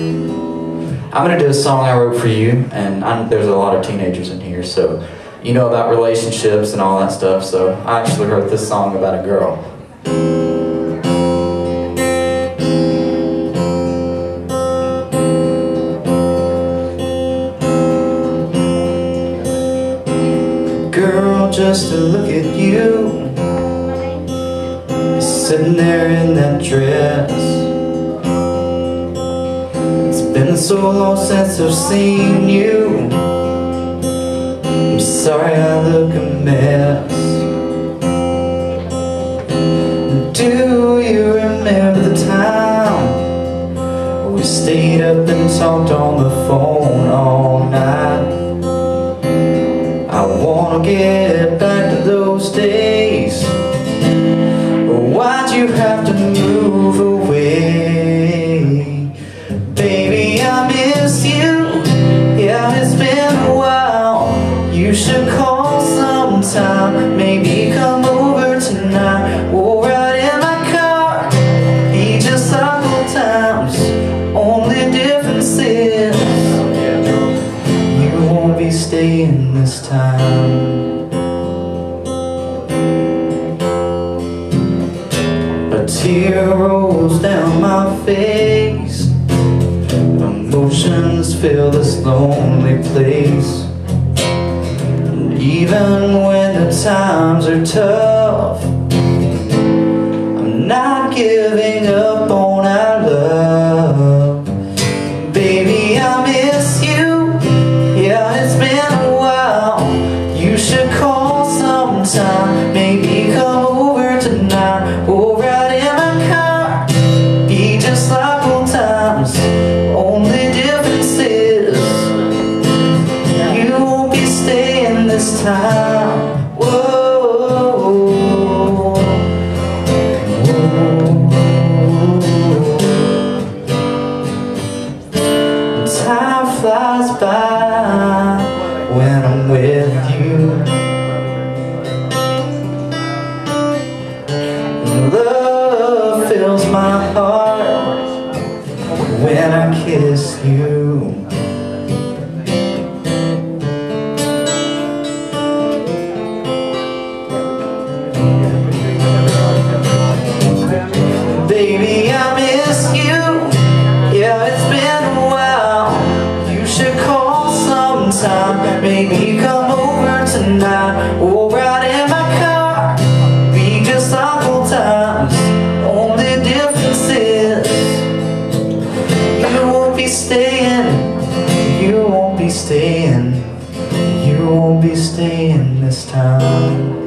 I'm gonna do a song I wrote for you, and I'm, there's a lot of teenagers in here, so you know about relationships and all that stuff. So I actually wrote this song about a girl. Girl, just to look at you Sitting there in that dress been so long since I've seen you. I'm sorry I look a mess. Do you remember the time We stayed up and talked on the phone all night? I wanna get back to those days. Why'd you have to move away? Been a while. You should call sometime. Maybe come over tonight. We'll ride in my car. Be just old times. Only difference is You won't be staying this time. A tear rolls down my face fill this lonely place. And Even when the times are tough I'm not giving up time flies by when I'm with you. Love fills my heart when I kiss you. Sometime. Maybe come over tonight. We'll ride in my car. Be just like old times. Only difference is you won't be staying. You won't be staying. You won't be staying this time.